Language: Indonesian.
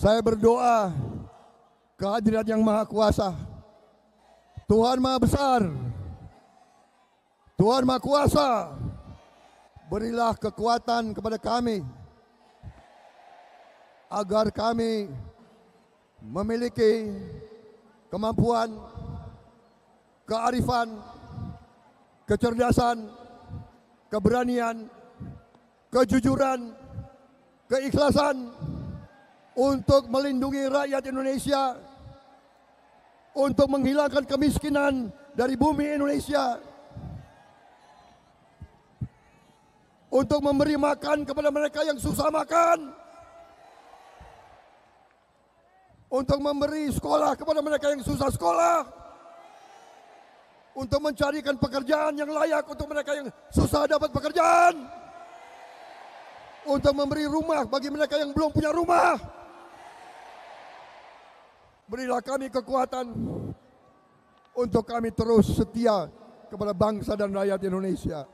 Saya berdoa kehadirat yang maha kuasa. Tuhan maha besar. Tuhan maha kuasa. Berilah kekuatan kepada kami. Agar kami memiliki kemampuan, kearifan, kecerdasan, keberanian, kejujuran, keikhlasan untuk melindungi rakyat Indonesia, untuk menghilangkan kemiskinan dari bumi Indonesia, untuk memberi makan kepada mereka yang susah makan, untuk memberi sekolah kepada mereka yang susah sekolah, untuk mencarikan pekerjaan yang layak untuk mereka yang susah dapat pekerjaan, untuk memberi rumah bagi mereka yang belum punya rumah. Berilah kami kekuatan untuk kami terus setia kepada bangsa dan rakyat Indonesia.